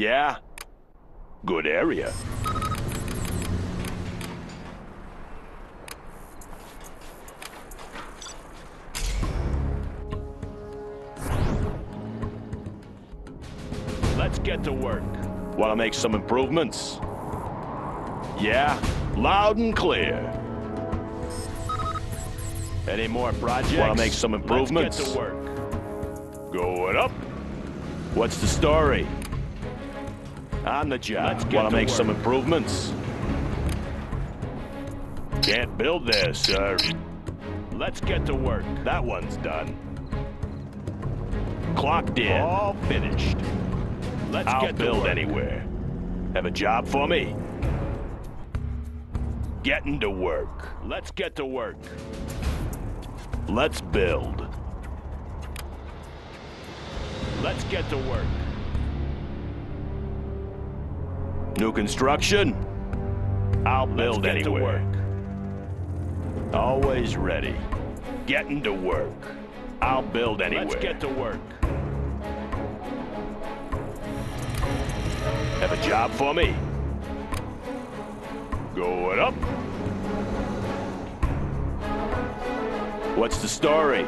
Yeah? Good area. Let's get to work. Want to make some improvements? Yeah? Loud and clear. Any more projects? Want to make some improvements? Let's get to work. Going up. What's the story? On the job. Let's Want to make work. some improvements? Can't build there, sir. Let's get to work. That one's done. Clocked in. All finished. Let's I'll get build work. anywhere. Have a job for me? Getting to work. Let's get to work. Let's build. Let's get to work. New construction? I'll build anywhere. Always ready. Getting to work. I'll build anywhere. Let's get to work. Have a job for me? Going up. What's the story?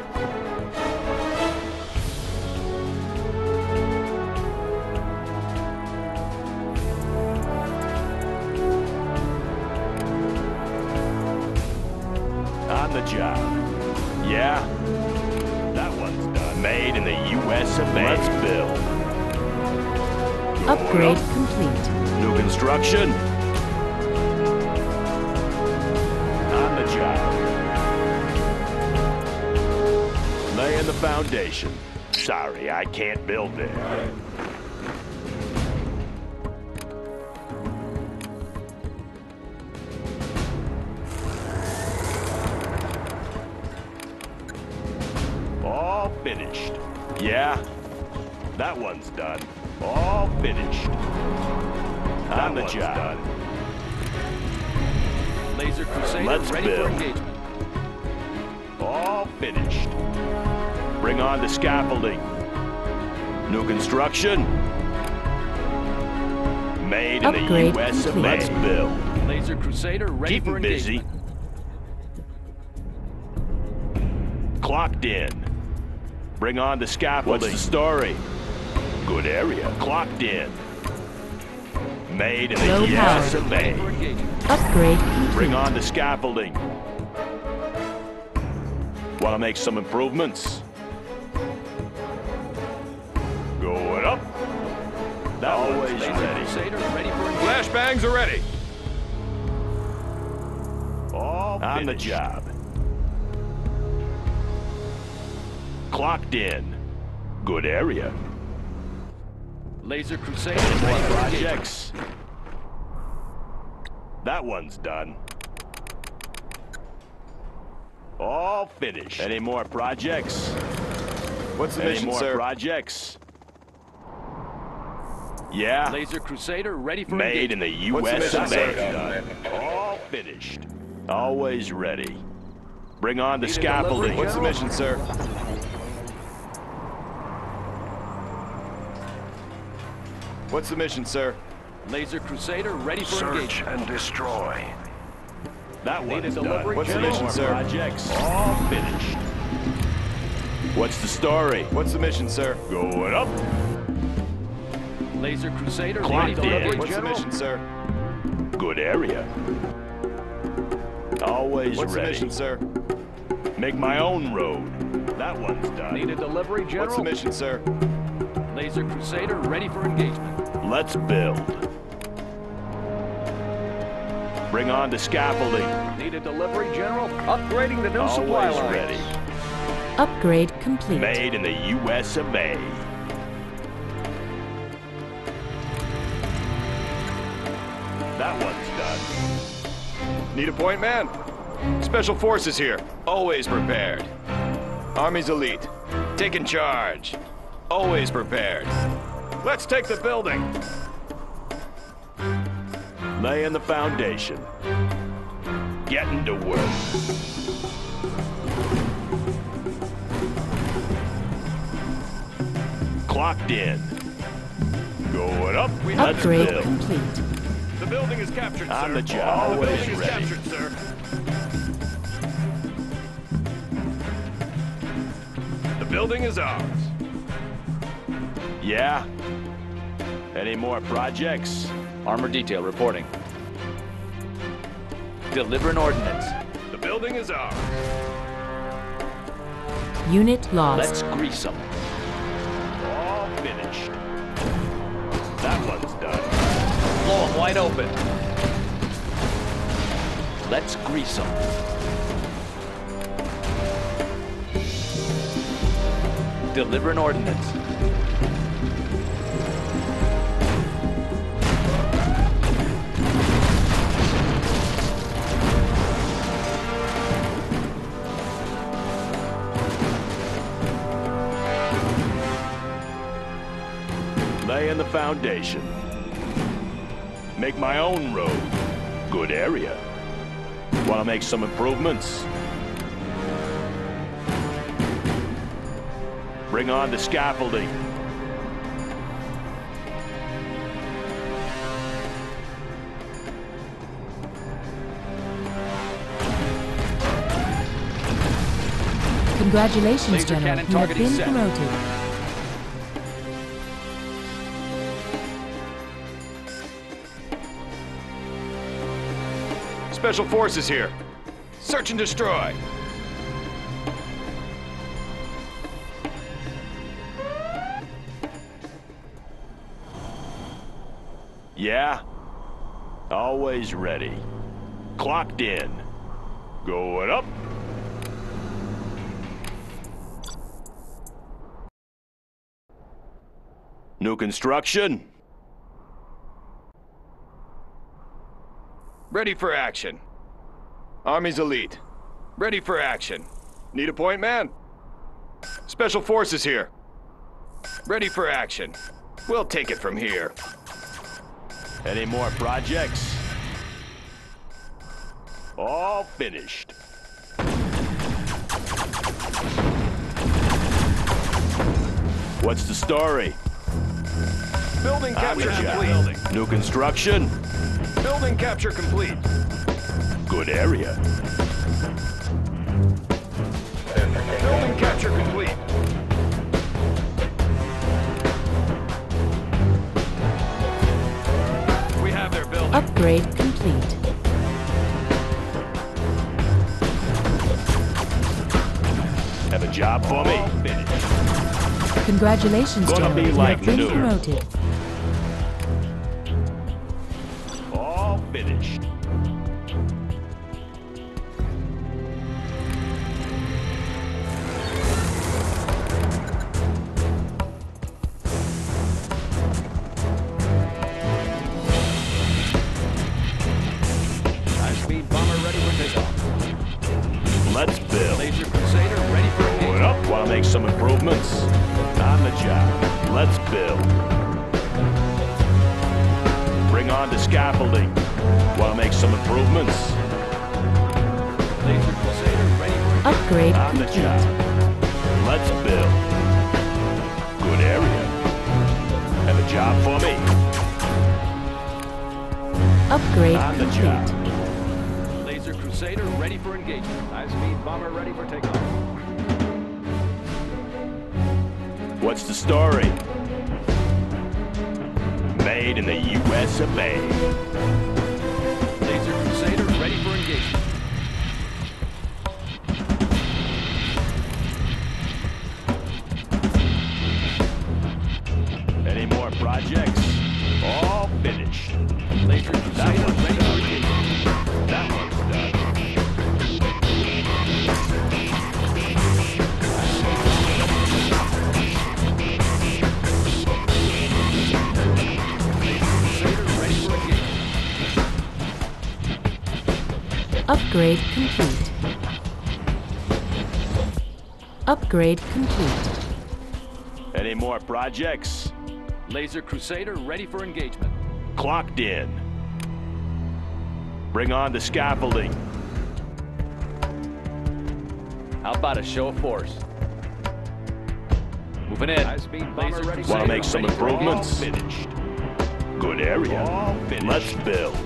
On the job. Yeah? That one's done. Made in the U.S. of A. Let's build. Upgrade complete. New construction? On the job. Laying the foundation. Sorry, I can't build there. Construction. Made in Upgrade the U.S. of complete. Let's build. Laser Crusader ready Keep for 'em busy. Clocked in. Bring on the scaffolding. What's the story? Good area. Clocked in. Made in the Low U.S. power. of Ready A. for engagement. Upgrade complete. Bring on the scaffolding. Want to make some improvements? That Always Laser ready. Crusader ready for. Flashbangs are ready. All on the job. Clocked in. Good area. Laser Crusader More ready for projects. That one's done. All finished. Any more projects? What's the Any mission, more sir? projects? Yeah. Laser Crusader ready for Made in engagement. the What's the U.S. of sir? A. All finished. Always ready. Bring on the Need scaffolding. What's the mission, sir? What's the mission, sir? Laser Crusader ready for Search engagement. and destroy. That Need a one's done. What's the mission, sir? projects. All finished. What's the story? What's the mission, sir? Going up. Laser Crusader Clocked ready in. delivery, What's the mission, sir? Good area. Always What's the mission, sir? Make my own road. That one's done. Need a delivery, General. What's the mission, sir? Laser Crusader ready for engagement. Let's build. Bring on the scaffolding. Need a delivery, General. Upgrading the new supply Always line. ready. Upgrade complete. Made in the U.S. of A. Need a point man? Special forces here. Always prepared. Army's elite. Taking charge. Always prepared. Let's take the building. Laying the foundation. Getting to work. Clocked in. Going up. We Upgrade complete. The building is captured, On sir. the job. The Always building is ready. captured, sir. The building is ours. Yeah? Any more projects? Armor detail reporting. Deliver an ordnance. The building is ours. Unit lost. Let's grease them. All finished. That one's done. Blow them wide open. Let's grease them. Deliver an ordnance. Laying the foundation. Make my own road. Good area. Want to make some improvements? Bring on the scaffolding. Congratulations, Laser General. You have been set. promoted. Special forces here. Search and destroy. Yeah? Always ready. Clocked in. Going up. New construction. Ready for action. Army's elite. Ready for action. Need a point man? Special forces here. Ready for action. We'll take it from here. Any more projects? All finished. What's the story? Building capture complete. New construction? Building capture complete. Good area. Building capture complete. We have their building. Upgrade complete. Have a job for me? Congratulations, Gonna General. be You have been new. promoted. Job for me? Upgrade On the complete. job. Laser Crusader ready for engagement. High-speed bomber ready for takeoff. What's the story? Made in the U.S. of A. Laser Crusader ready for engagement. Projects? All finished. Laser That one's done. That one's done. Crusader ready for. Upgrade complete. Upgrade complete. Any more projects? Laser Crusader ready for engagement. Clocked in. Bring on the scaffolding. How about a show of force? Moving in. High-speed bomber ready. Want to make some improvements? engagement. Finished. Good area. Let's build.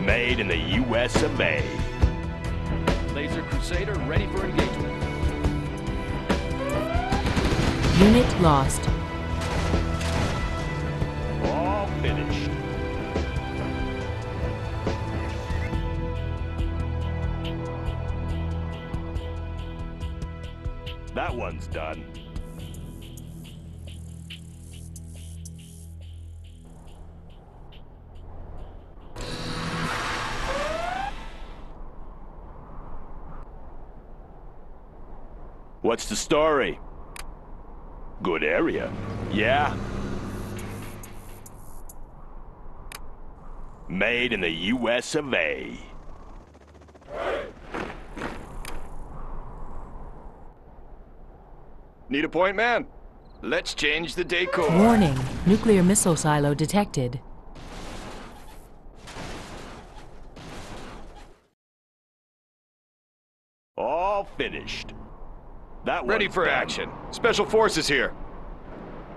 Made in the U.S. of A. Laser Crusader ready for engagement. Unit lost. All finished. That one's done. What's the story? Good area. Yeah? Made in the US of A. Need a point man? Let's change the decor. Warning. Nuclear missile silo detected. All finished. That Ready for done. action. Special forces here.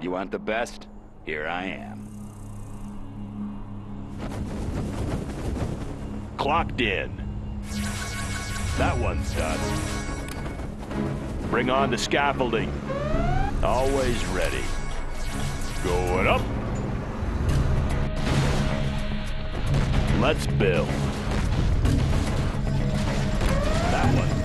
You want the best? Here I am. Clocked in. That one's done. Bring on the scaffolding. Always ready. Going up. Let's build. That one's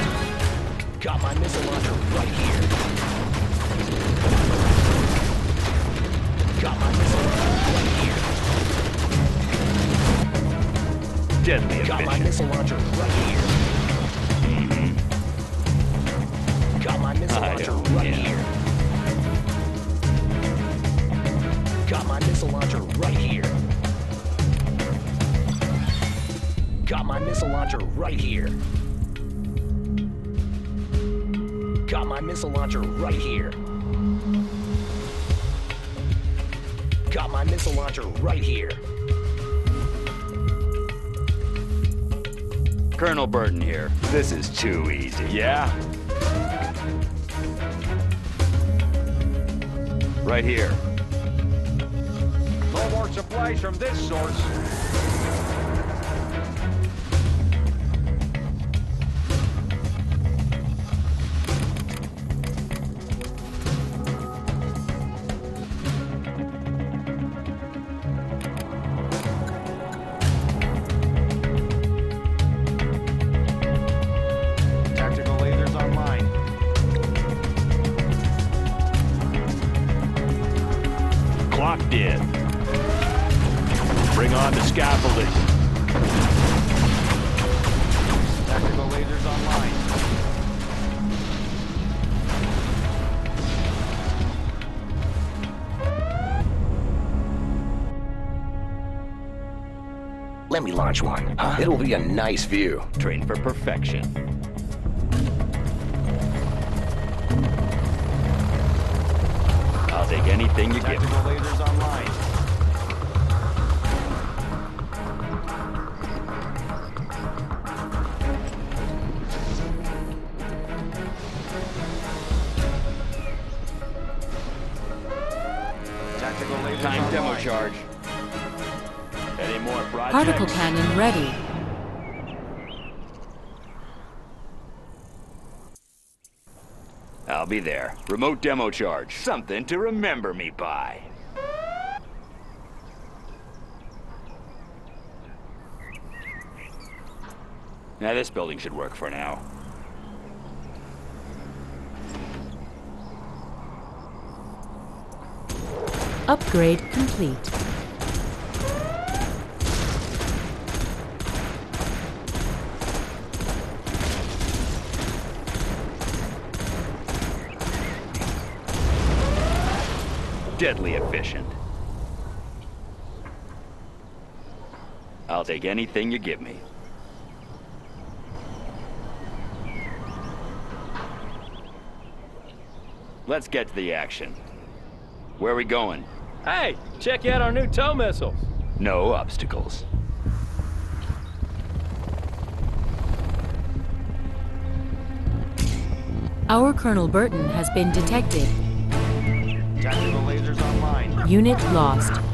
Missile launcher right here. Got my missile launcher right here. Colonel Burton here. This is too easy. Yeah? Right here. No more supplies from this source. Launch one. Huh? It'll be a nice view. Train for perfection. I'll take anything you give me. Be there. Remote demo charge. Something to remember me by. Now this building should work for now. Upgrade complete. Deadly efficient. I'll take anything you give me. Let's get to the action. Where are we going? Hey, check out our new tow missiles. No obstacles. Our Colonel Burton has been detected. Tactical lasers online. Unit lost.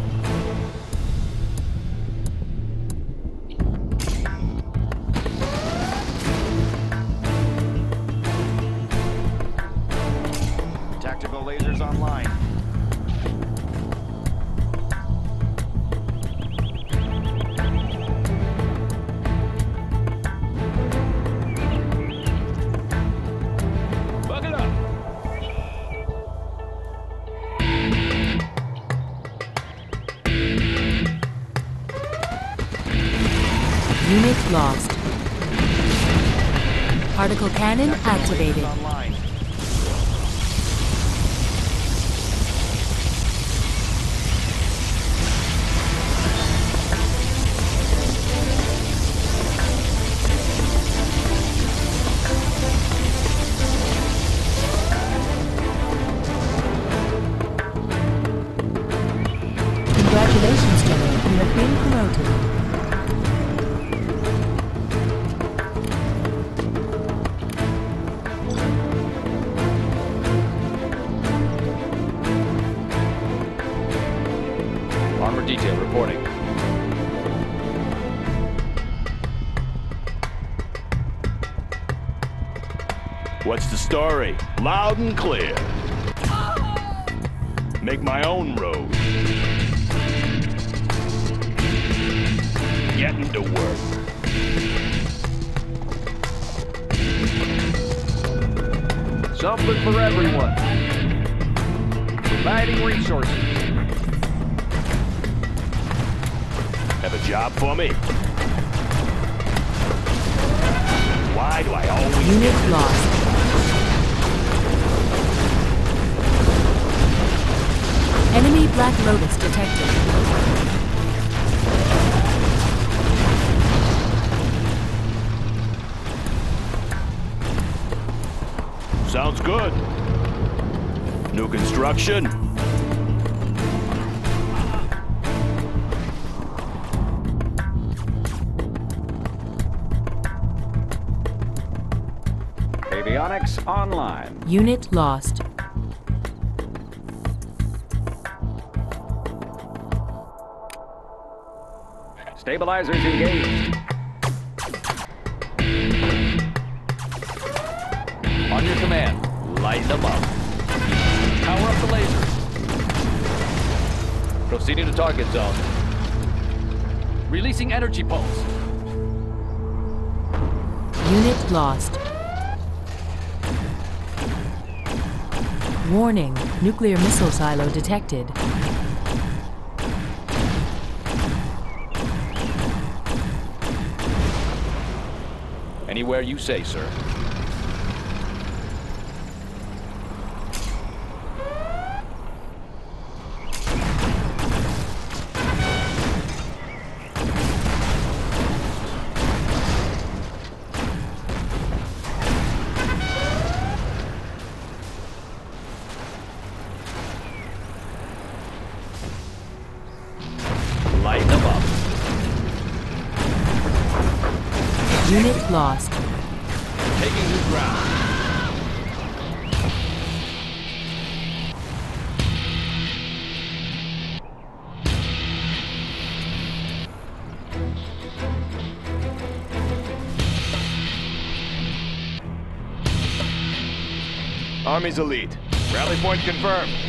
Loud and clear. Make my own road. Getting to work. Something for everyone. Providing resources. Have a job for me? Why do I always Unit get lost. Black Lotus detected. Sounds good. New construction? Avionics online. Unit lost. Stabilizers engaged. On your command, light them up. Power up the lasers. Proceeding to target zone. Releasing energy pulse. Unit lost. Warning, nuclear missile silo detected. Anywhere you say, sir. Army's elite. Rally point confirmed.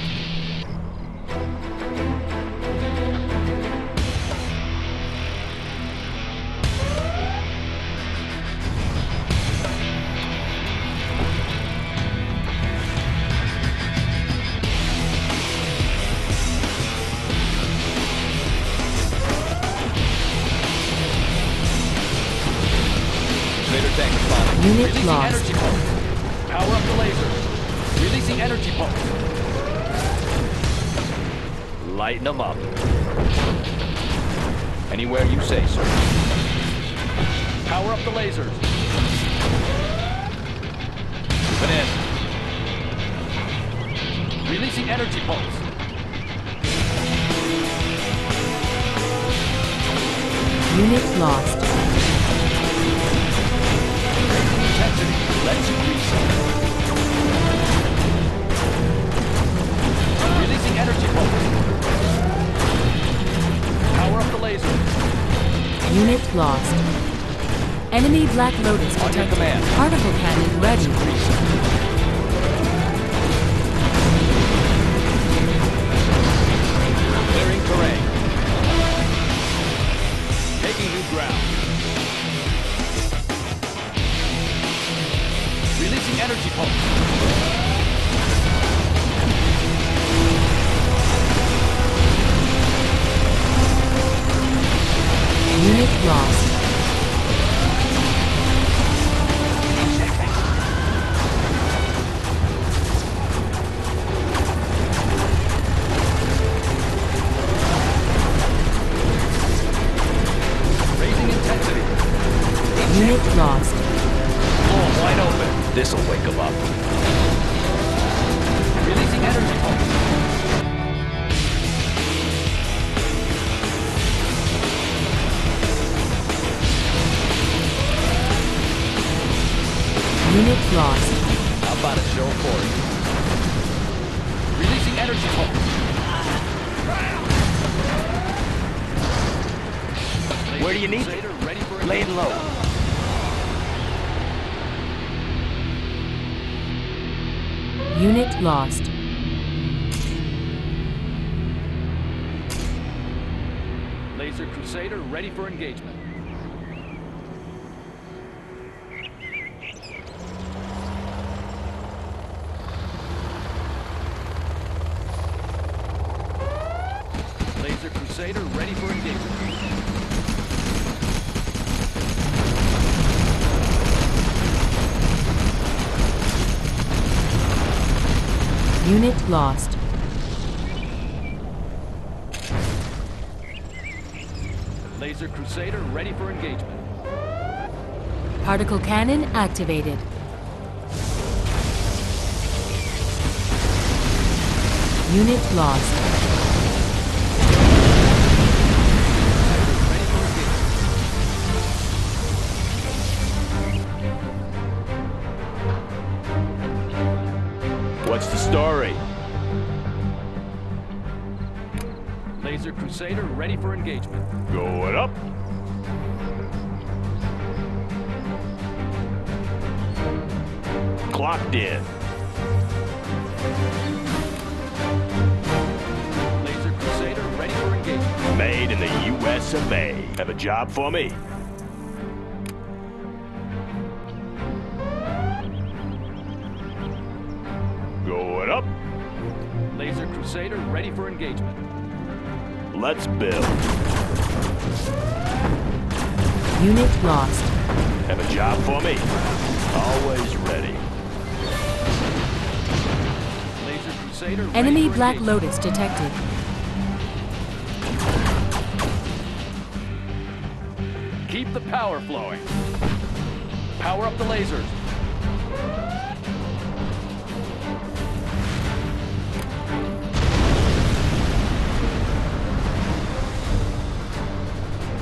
For engagement. Laser Crusader ready for engagement. Unit lost. Laser Crusader ready for engagement. Particle cannon activated. Unit lost. Ready for engagement. What's the story? Laser Crusader ready for engagement. Going up. Clocked in. Laser Crusader ready for engagement. Made in the U.S. of A. Have a job for me? Going up. Laser Crusader ready for engagement. Let's build. Unit lost. Have a job for me? Always ready. Enemy Black. Lotus detected. Keep the power flowing. Power up the lasers.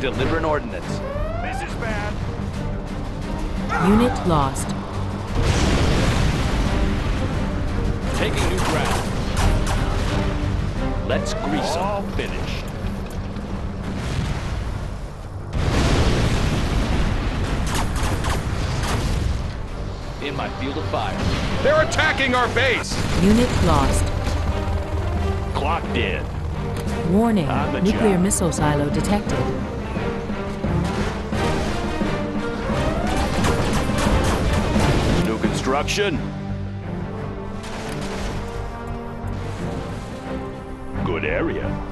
Deliver an ordnance. This is bad. Unit lost. Taking new ground. Let's grease 'em. All finished. In my field of fire. They're attacking our base! Unit lost. Clocked in. Warning. On the Nuclear job. missile silo detected. New construction. Area.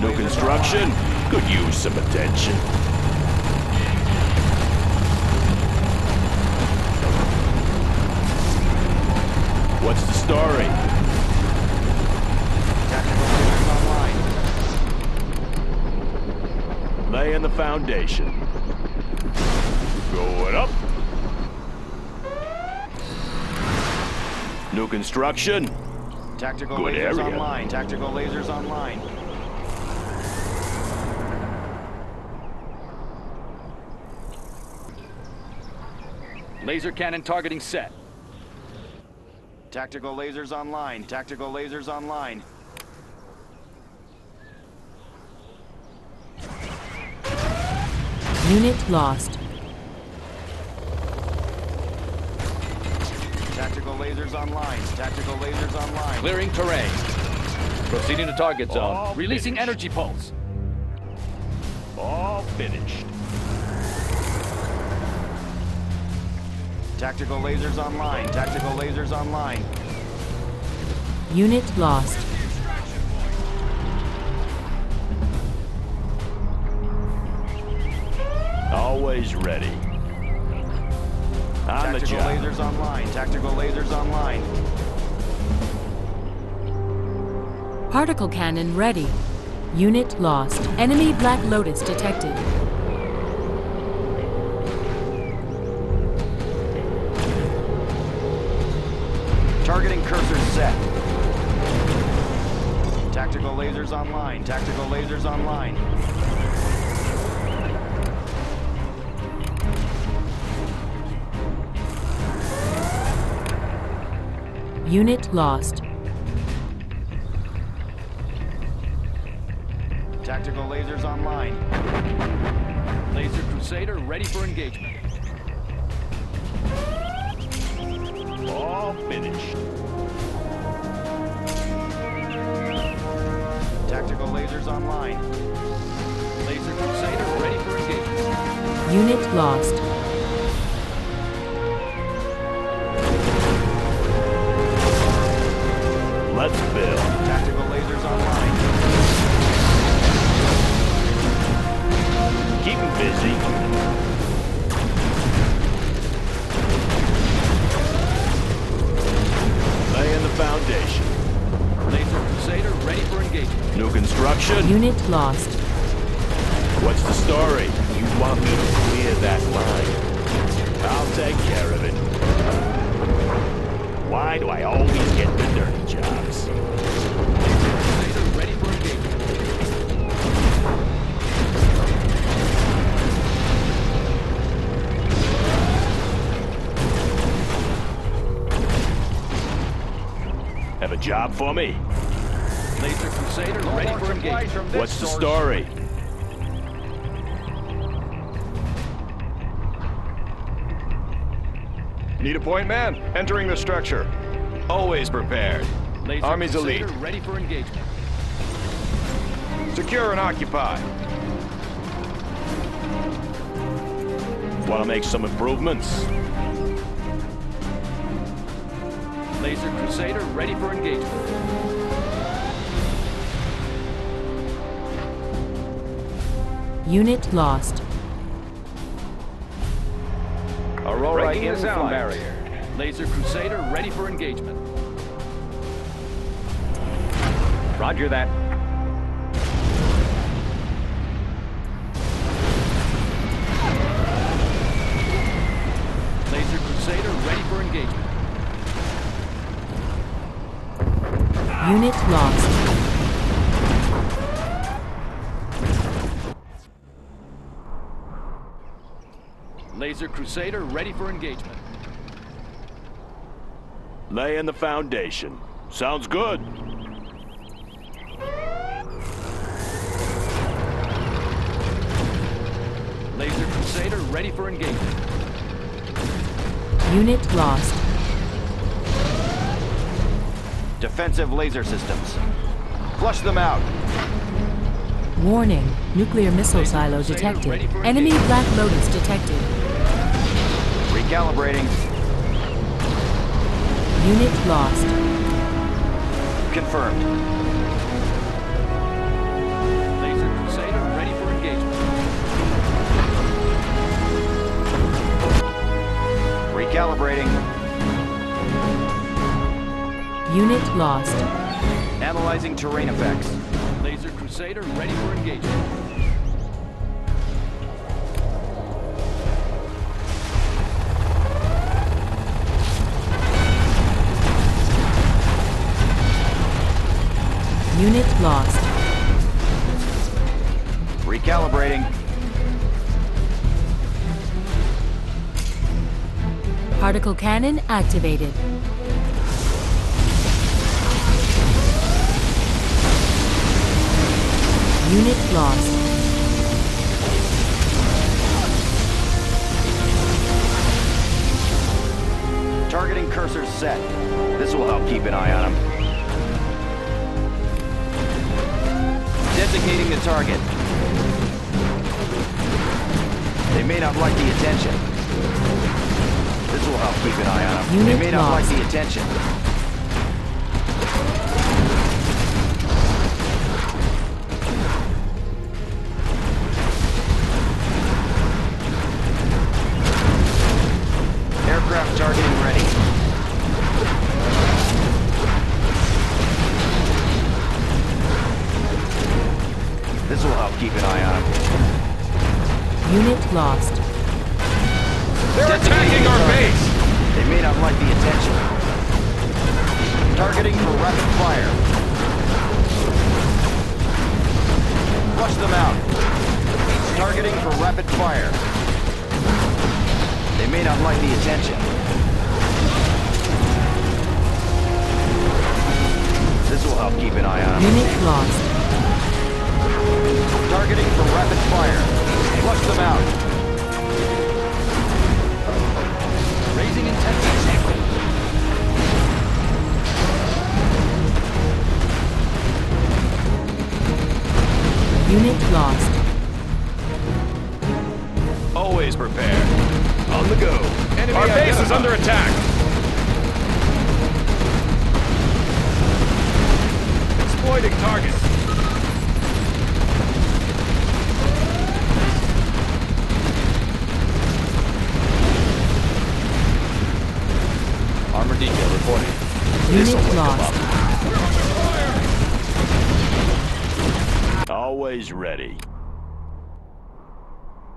New construction. Could use some attention. What's the story? Tactical lasers online. Laying the foundation. Going up. New construction. Tactical Good lasers area. online. Tactical lasers online. Laser cannon targeting set. Tactical lasers online. Tactical lasers online. Unit lost. Tactical lasers online. Tactical lasers online. Clearing terrain. Proceeding to target zone. All Releasing finished. energy pulse. All finished. Tactical lasers online. Tactical lasers online. Unit lost. Always ready. On the Tactical job. lasers online. Tactical lasers online. Particle cannon ready. Unit lost. Enemy Black Lotus detected. Set. Tactical lasers online. Tactical lasers online. Unit lost. Tactical lasers online. Laser Crusader ready for engagement. All finished. Online. Laser Crusader ready for engagement. Unit lost. Lost. What's the story? You want me to clear that line? I'll take care of it. Why do I always get the dirty jobs? Have a job for me? Crusader ready for engagement. What's the story? Need a point man? Entering the structure. Always prepared. Laser Army's Crusader elite. ready for engagement. Secure and occupy. Want to make some improvements? Laser Crusader ready for engagement. Unit lost. Aurora Breaking in the sound flight. barrier. Laser Crusader ready for engagement. Roger that. Laser Crusader ready for engagement. Unit lost. Laser Crusader ready for engagement. Laying the foundation. Sounds good. Laser Crusader ready for engagement. Unit lost. Defensive laser systems. Flush them out. Warning. Nuclear missile silo detected. Enemy Black Lotus detected. Recalibrating. Unit lost. Confirmed. Laser Crusader ready for engagement. Recalibrating. Unit lost. Analyzing terrain effects. Laser Crusader ready for engagement. Unit lost. Recalibrating. Particle cannon activated. Unit lost. Targeting cursors set. This will help keep an eye on them. Designating the target. They may not like the attention. This will help keep an eye on them. Unit they may not lost. like the attention. Lost. They're attacking our base! They may not like the attention. Targeting for rapid fire. Flush them out. Targeting for rapid fire. They may not like the attention. This will help keep an eye on them. Unit lost. Targeting for rapid fire. Flush them out. Raising intensity. Unit lost. Always prepared. On the go. Our base is under attack. Exploiting target. Armor detail reporting. Unit lost. Always ready.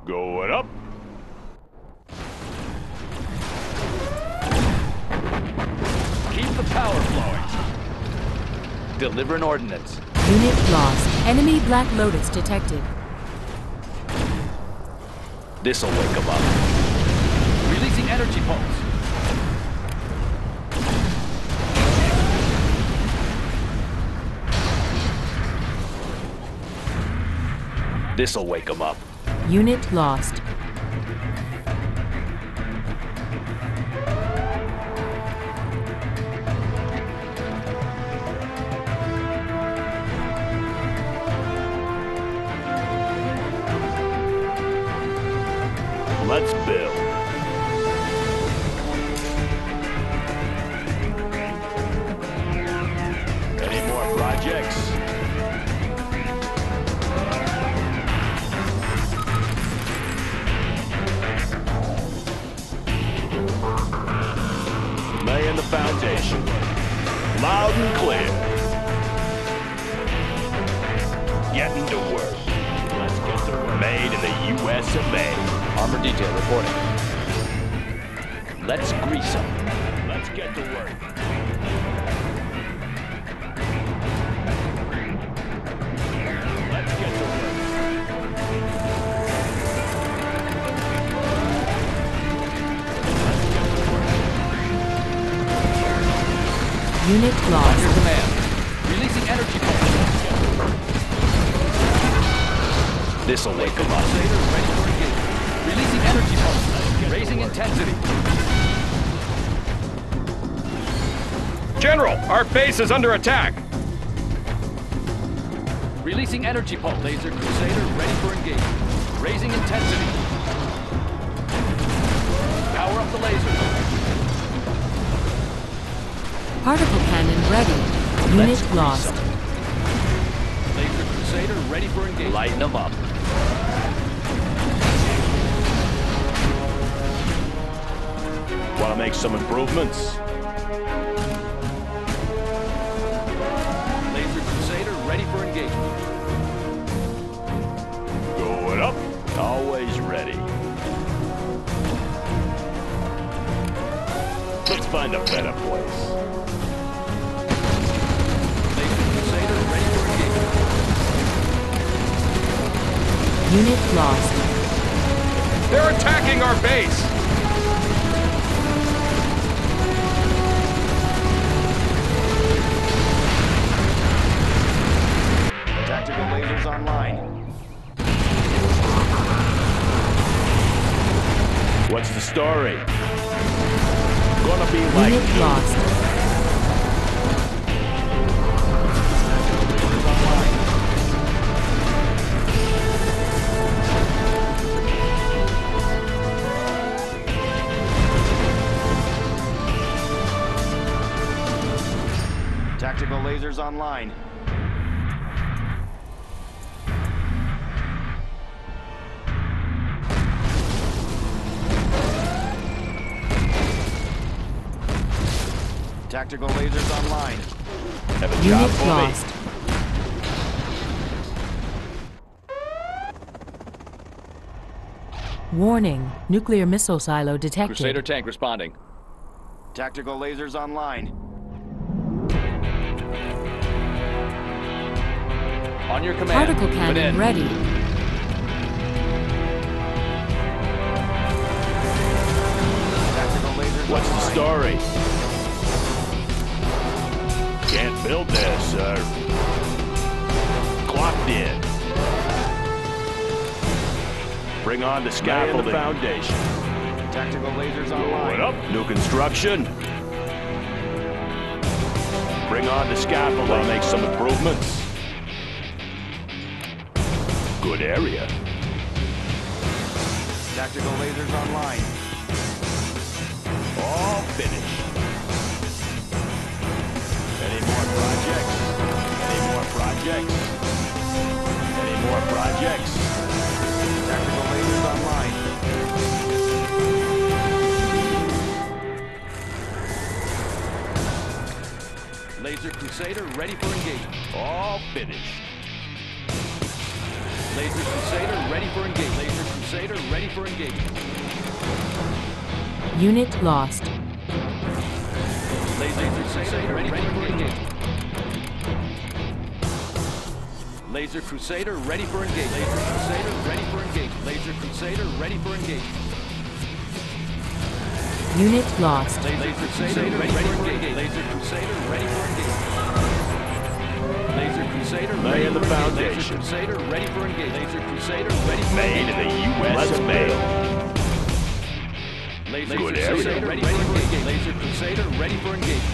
Going up. Keep the power flowing. Delivering ordnance. Unit lost. Enemy Black Lotus detected. This'll wake them up. Releasing energy pulse. This'll wake them up. Unit lost. Loud and clear. Getting to work. Let's get to work. Made in the U.S. of A. Armor detail reporting. Let's grease them. Let's get to work. Unit lost. command. Releasing energy pulse. This'll wake them up. ready for engagement. Releasing energy pulse. Raising intensity. General, our base is under attack. Releasing energy pulse. Laser Crusader ready for engagement. Raising intensity. Power up the laser. Particle cannon ready. Unit lost. Laser Crusader ready for engagement. Lighten them up. Want to make some improvements? Find a better place. Laser Crusader ready for engagement. Unit lost. They're attacking our base! Tactical lasers online. What's the story? Gonna be like Unit lost. Tactical lasers online. Tactical lasers online. Have a job Unit for lost. Warning. Nuclear missile silo detected. Crusader tank responding. Tactical lasers online. On your command. Particle cannon ready. Tactical lasers me. What's the story? Build this, sir. Clocked in. Bring on the scaffolding. the foundation. Tactical lasers Going online. up. New construction. Bring on the scaffolding. Want to make some improvements? Good area. Tactical lasers online. All finished. Projects? Any more projects? Any more projects? Tactical lasers online. Laser Crusader ready for engagement. All finished. Laser Crusader ready for engagement. Laser Crusader ready for engagement. Unit lost. Laser Crusader ready for engagement. Laser Crusader ready for engagement. Laser Crusader ready for engagement. Laser Crusader ready for engagement. Unit lost. Laser Crusader ready for engagement. Laser Crusader ready for engagement. Laser Crusader Lay ready in the for engagement. foundation. Laser Crusader ready for engagement. Laser Crusader ready for Made in the U.S. Let's of A. Laser Good Crusader ready for engagement. Laser Crusader ready for engagement.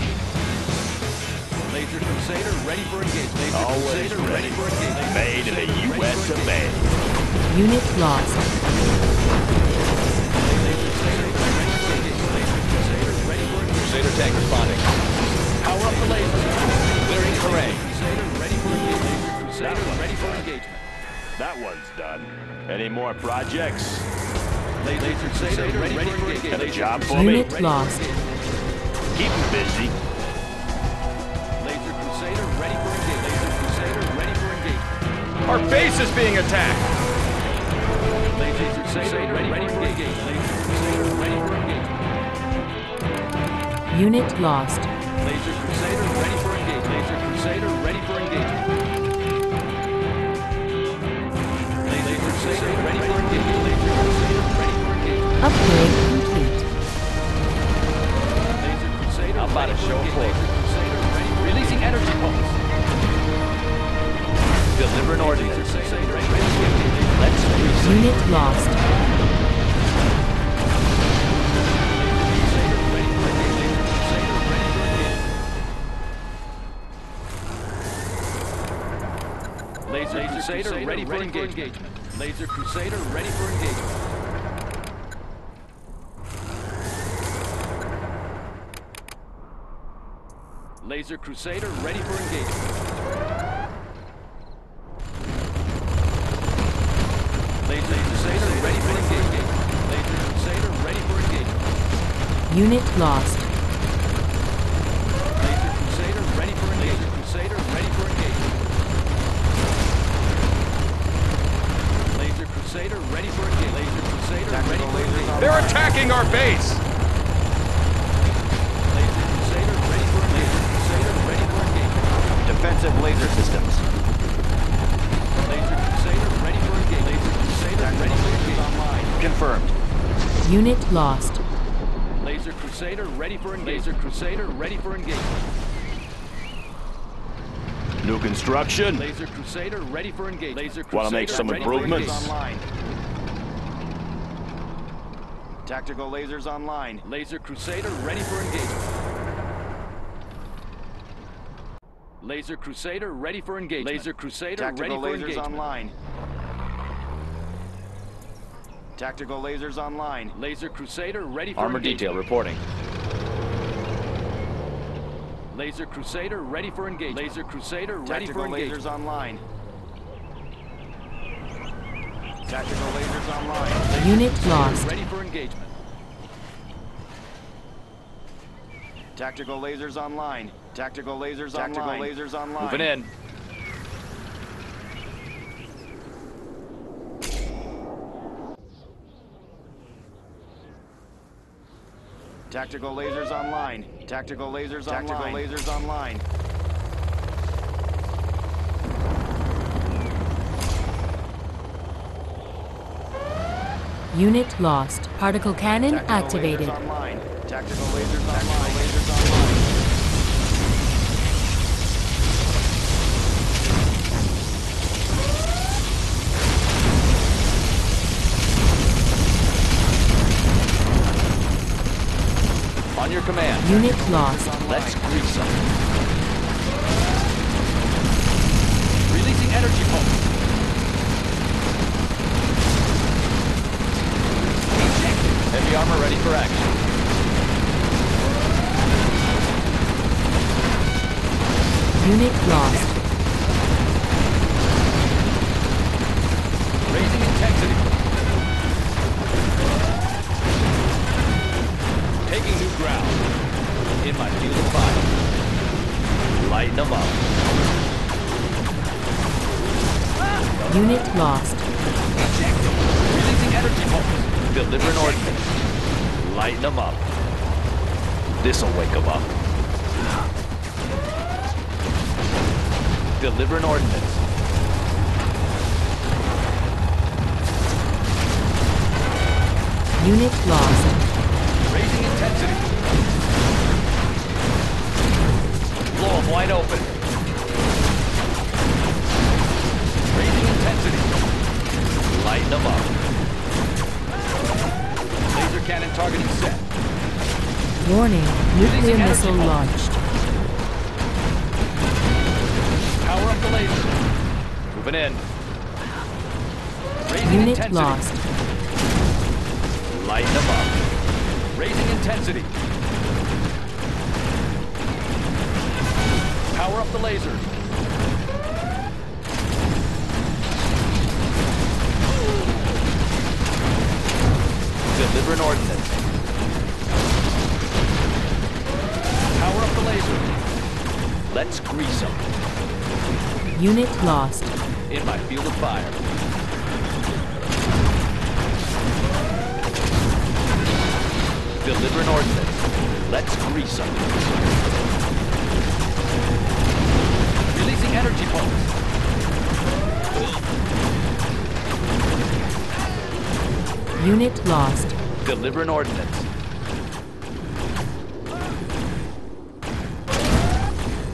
Laser Crusader ready for engagement. Always Crusader ready ready. for engagement. Made in the U.S. of. A. Unit lost. Crusader ready for engagement. Laser Crusader ready for engagement. Crusader tank responding. Power up the laser. Clearing terrain. Crusader ready for engagement. Crusader ready for engagement. That one's done. Any more projects? Laser Crusader ready for engagement. Have a job for me? Unit lost. engagement. Keep 'em busy. Our base is being attacked! Laser Crusader ready, ready for engagement. Laser Crusader ready for engagement. Unit lost. Laser Crusader ready for engagement. Laser Crusader ready for engagement. Laser Crusader ready for engagement. Laser Crusader ready for engagement. Upgrade complete. Laser Crusader I'm about ready to show engagement. Laser Crusader ready for Releasing energy pulse. Delivering Laser ordnance. Crusader ready for engagement. Let's reset. Unit lost. Crusader ready for engagement. Laser Crusader ready for engagement. Laser Crusader ready for engagement. Laser Crusader ready for engagement. Laser Crusader ready for engagement. Laser Crusader ready for engagement. Laser Crusader ready for engagement. Unit lost. Laser Crusader ready for engagement. Laser Crusader ready for engagement. Laser Crusader ready for engagement. Laser Crusader ready for engagement. They're attacking our base! Laser Crusader ready for engagement. Crusader ready for engagement. Defensive laser systems. Laser Crusader ready for engagement. Laser Crusader ready for engagement. Confirmed. Unit lost. Laser Crusader ready for engagement. Laser Crusader ready for engagement. New construction. Laser Crusader ready for engagement. Laser Crusader Wanna make some improvements? online. Tactical lasers online. Laser Crusader ready for engagement. Laser Crusader ready for engagement. Laser Crusader ready Tactical lasers online. Tactical lasers online. Laser Crusader ready for Armor detail reporting. Laser Crusader ready for engagement. Laser Crusader ready Tactical for engagement. lasers online. Tactical lasers online. Unit lost. Ready for engagement. Tactical lasers online. Tactical lasers Tactical online. lasers online. Moving in. Tactical lasers online. Tactical lasers Tactical online. lasers online. Unit lost. Particle cannon Tactical activated. Lasers online. Tactical lasers online. Lasers online. On your command. Unit lost. Let's grease them. Releasing energy pulse. Heavy armor ready for action. Unit lost. Ground. In my field of fire. Lighten them up. Unit lost. Releasing energy. Deliver an ordnance. Lighten them up. This'll wake them up. Deliver an ordnance. Unit lost. Raising intensity. Blow them wide open. Raising intensity. Lighten them up. Laser cannon targeting set. Warning. Nuclear missile pulse. launched. Power up the laser. Moving in. Raising Unit intensity. lost. Lighten them up. Raising intensity. Power up the laser. Deliver an ordnance. Power up the laser. Let's grease them. Unit lost. In my field of fire. Deliver an ordnance. Let's grease them. Energy pulse. Unit lost. Deliver an ordinance.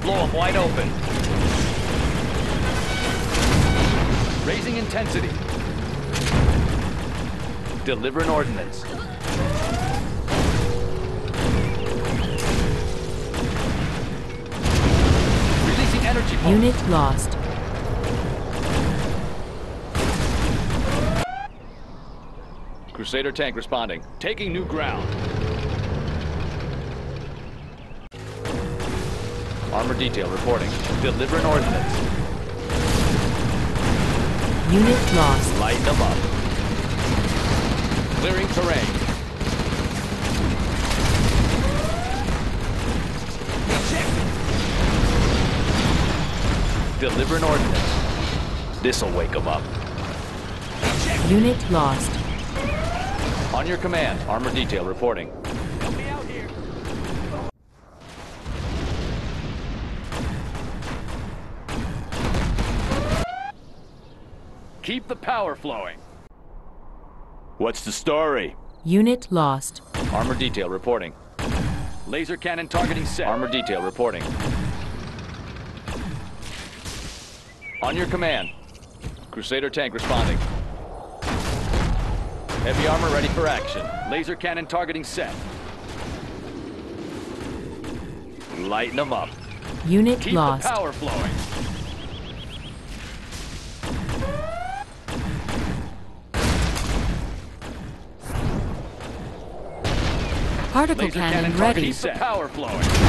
Blow them wide open. Raising intensity. Deliver an ordnance. Energy pulse. Unit lost. Crusader tank responding. Taking new ground. Armor detail reporting. Deliver an ordnance. Unit lost. Light them up. Clearing terrain. Deliver an ordinance. This'll wake them up. Unit lost. On your command. Armor detail reporting. Keep the power flowing. What's the story? Unit lost. Armor detail reporting. Laser cannon targeting set. Armor detail reporting. On your command. Crusader tank responding. Heavy armor ready for action. Laser cannon targeting set. Lighten them up. Unit Keep lost. the power flowing. Particle Laser cannon cannon ready. set. Power flowing.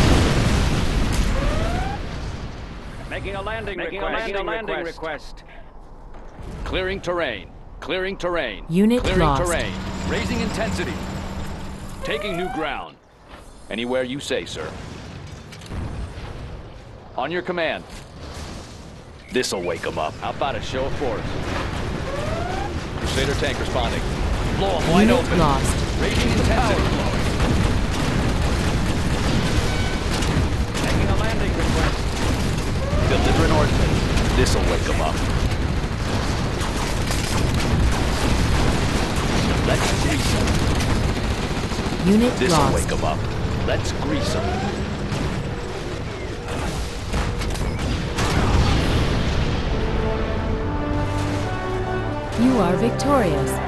Making a landing Making a request. landing Making a landing request. request. Clearing terrain. Clearing terrain. Unit Clearing lost. terrain. Raising intensity. Taking new ground. Anywhere you say, sir. On your command. This'll wake them up. How about a show of force? Crusader tank responding. Blow them wide Unit open. lost. Raising intensity. Deliver an ordnance. This'll wake them up. Let's grease them. Unit This'll lost. wake them up. Let's grease them. You are victorious.